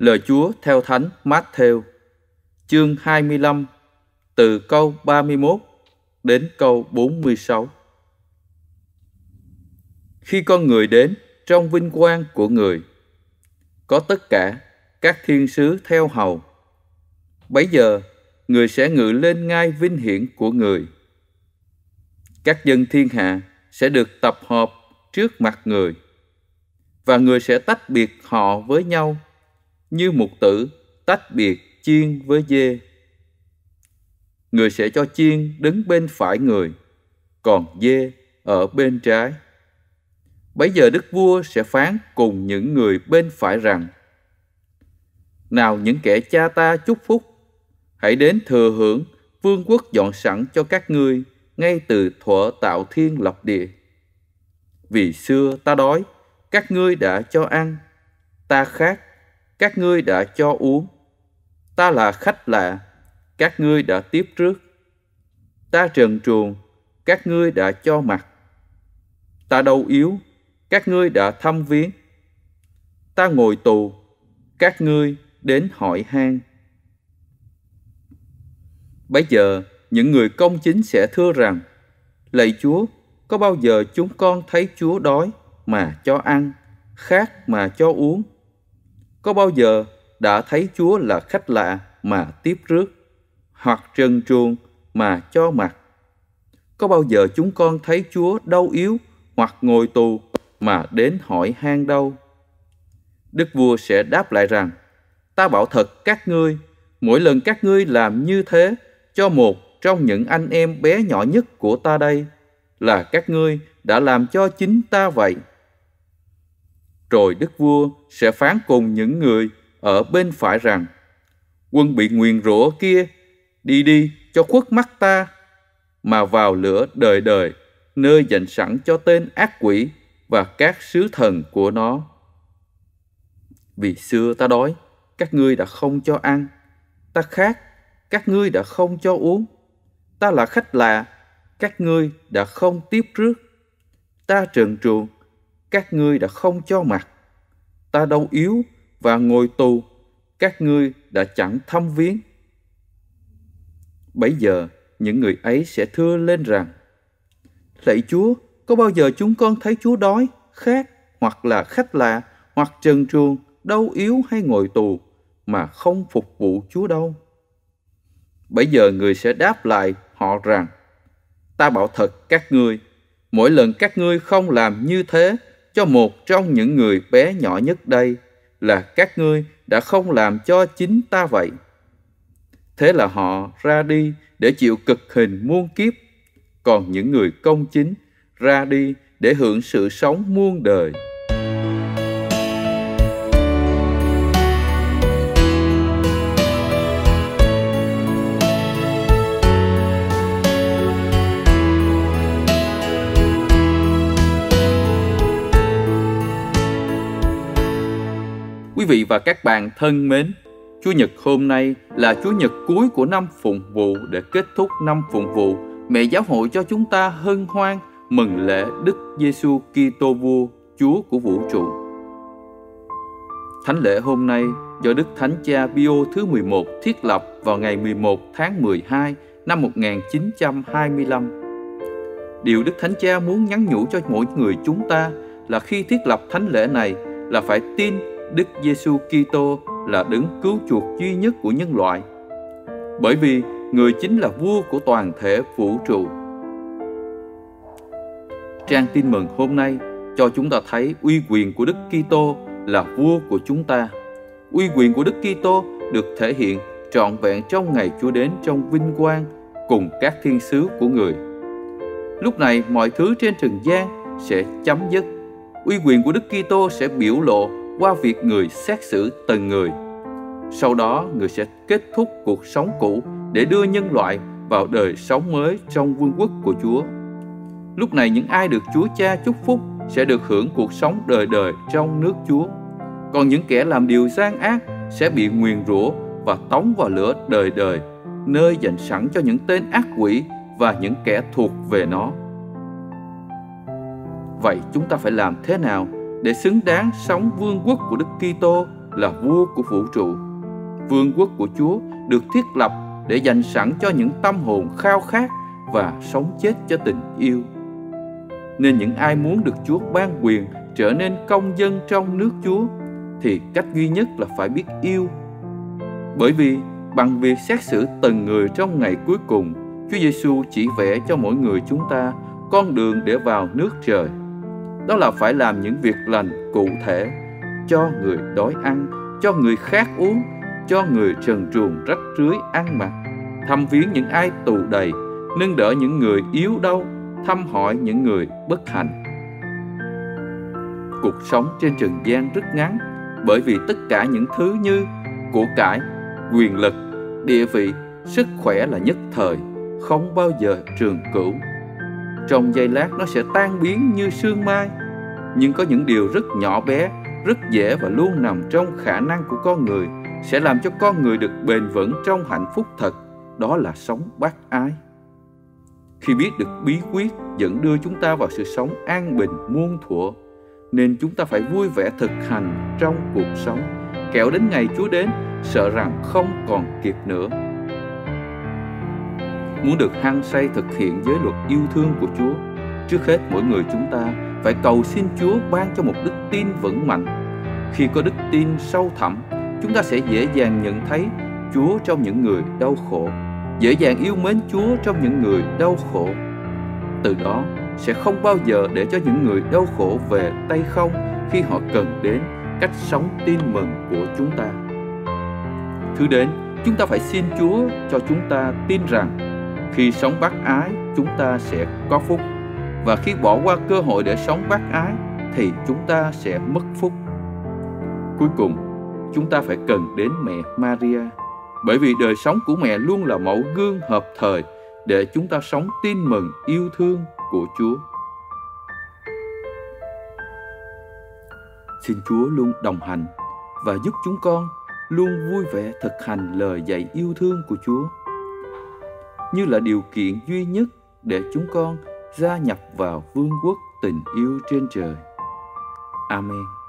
Lời Chúa theo Thánh Matthew, chương 25, từ câu 31 đến câu 46. Khi con người đến trong vinh quang của người, có tất cả các thiên sứ theo hầu. Bấy giờ, người sẽ ngự lên ngai vinh hiển của người. Các dân thiên hạ sẽ được tập hợp trước mặt người và người sẽ tách biệt họ với nhau như một tử tách biệt chiên với dê. Người sẽ cho chiên đứng bên phải người, còn dê ở bên trái. Bấy giờ đức vua sẽ phán cùng những người bên phải rằng Nào những kẻ cha ta chúc phúc, hãy đến thừa hưởng vương quốc dọn sẵn cho các ngươi ngay từ thuở tạo thiên lập địa. Vì xưa ta đói, các ngươi đã cho ăn, ta khát, các ngươi đã cho uống. Ta là khách lạ, các ngươi đã tiếp trước. Ta trần truồng, các ngươi đã cho mặc. Ta đau yếu, các ngươi đã thăm viếng. Ta ngồi tù, các ngươi đến hỏi han. Bây giờ, những người công chính sẽ thưa rằng, Lạy Chúa, có bao giờ chúng con thấy Chúa đói mà cho ăn, khát mà cho uống? Có bao giờ đã thấy Chúa là khách lạ mà tiếp rước, hoặc trần truồng mà cho mặt? Có bao giờ chúng con thấy Chúa đau yếu hoặc ngồi tù mà đến hỏi han đâu? Đức vua sẽ đáp lại rằng, ta bảo thật các ngươi, mỗi lần các ngươi làm như thế cho một trong những anh em bé nhỏ nhất của ta đây, là các ngươi đã làm cho chính ta vậy. Rồi đức vua sẽ phán cùng những người ở bên phải rằng, quân bị nguyền rủa kia, đi đi cho khuất mắt ta, mà vào lửa đời đời, nơi dành sẵn cho tên ác quỷ và các sứ thần của nó. Vì xưa ta đói, các ngươi đã không cho ăn, ta khát, các ngươi đã không cho uống, ta là khách lạ, các ngươi đã không tiếp trước; Ta trần truồng, các ngươi đã không cho mặt Ta đau yếu và ngồi tù, các ngươi đã chẳng thăm viếng. Bấy giờ, những người ấy sẽ thưa lên rằng, Lạy Chúa, có bao giờ chúng con thấy Chúa đói, khát, hoặc là khách lạ, hoặc trần truồng, đau yếu hay ngồi tù, mà không phục vụ Chúa đâu? Bấy giờ người sẽ đáp lại họ rằng, ta bảo thật các ngươi, mỗi lần các ngươi không làm như thế cho một trong những người bé nhỏ nhất đây, là các ngươi đã không làm cho chính ta vậy. Thế là họ ra đi để chịu cực hình muôn kiếp, còn những người công chính ra đi để hưởng sự sống muôn đời. Vị và các bạn thân mến, Chúa Nhật hôm nay là Chúa Nhật cuối của năm phụng vụ để kết thúc năm phụng vụ. Mẹ giáo hội cho chúng ta hân hoan mừng lễ Đức Giêsu Kitô Vua, Chúa của vũ trụ. Thánh lễ hôm nay do Đức Thánh Cha Pio thứ 11 thiết lập vào ngày 11 tháng 12 năm 1925. Điều Đức Thánh Cha muốn nhắn nhủ cho mỗi người chúng ta là khi thiết lập thánh lễ này là phải tin Đức Giêsu Kitô là đấng cứu chuộc duy nhất của nhân loại. Bởi vì người chính là vua của toàn thể vũ trụ. Trang tin mừng hôm nay cho chúng ta thấy uy quyền của Đức Kitô là vua của chúng ta. Uy quyền của Đức Kitô được thể hiện trọn vẹn trong ngày Chúa đến trong vinh quang cùng các thiên sứ của người. Lúc này mọi thứ trên trần gian sẽ chấm dứt. Uy quyền của Đức Kitô sẽ biểu lộ qua việc người xét xử từng người. Sau đó, người sẽ kết thúc cuộc sống cũ để đưa nhân loại vào đời sống mới trong vương quốc của Chúa. Lúc này những ai được Chúa Cha chúc phúc sẽ được hưởng cuộc sống đời đời trong nước Chúa. Còn những kẻ làm điều gian ác sẽ bị nguyền rủa và tống vào lửa đời đời, nơi dành sẵn cho những tên ác quỷ và những kẻ thuộc về nó. Vậy chúng ta phải làm thế nào để xứng đáng sống vương quốc của Đức Kitô là vua của vũ trụ. Vương quốc của Chúa được thiết lập để dành sẵn cho những tâm hồn khao khát và sống chết cho tình yêu. Nên những ai muốn được Chúa ban quyền trở nên công dân trong nước Chúa thì cách duy nhất là phải biết yêu. Bởi vì bằng việc xét xử từng người trong ngày cuối cùng, Chúa Giêsu chỉ vẽ cho mỗi người chúng ta con đường để vào nước trời. Đó là phải làm những việc lành cụ thể cho người đói ăn, cho người khát uống, cho người trần truồng rách rưới ăn mặc, thăm viếng những ai tù đầy, nâng đỡ những người yếu đau, thăm hỏi những người bất hạnh. Cuộc sống trên trần gian rất ngắn bởi vì tất cả những thứ như của cải, quyền lực, địa vị, sức khỏe là nhất thời, không bao giờ trường cửu. Trong giây lát nó sẽ tan biến như sương mai, nhưng có những điều rất nhỏ bé, rất dễ và luôn nằm trong khả năng của con người sẽ làm cho con người được bền vững trong hạnh phúc thật, đó là sống bác ái. Khi biết được bí quyết dẫn đưa chúng ta vào sự sống an bình muôn thuở, nên chúng ta phải vui vẻ thực hành trong cuộc sống, kẻo đến ngày Chúa đến sợ rằng không còn kịp nữa. Muốn được hăng say thực hiện giới luật yêu thương của Chúa, trước hết mỗi người chúng ta phải cầu xin Chúa ban cho một đức tin vững mạnh. Khi có đức tin sâu thẳm, chúng ta sẽ dễ dàng nhận thấy Chúa trong những người đau khổ, dễ dàng yêu mến Chúa trong những người đau khổ. Từ đó sẽ không bao giờ để cho những người đau khổ về tay không khi họ cần đến cách sống tin mừng của chúng ta. Thứ đến, chúng ta phải xin Chúa cho chúng ta tin rằng khi sống bác ái, chúng ta sẽ có phúc và khi bỏ qua cơ hội để sống bác ái thì chúng ta sẽ mất phúc. Cuối cùng, chúng ta phải cần đến mẹ Maria bởi vì đời sống của mẹ luôn là mẫu gương hợp thời để chúng ta sống tin mừng yêu thương của Chúa. Xin Chúa luôn đồng hành và giúp chúng con luôn vui vẻ thực hành lời dạy yêu thương của Chúa như là điều kiện duy nhất để chúng con gia nhập vào vương quốc tình yêu trên trời. Amen.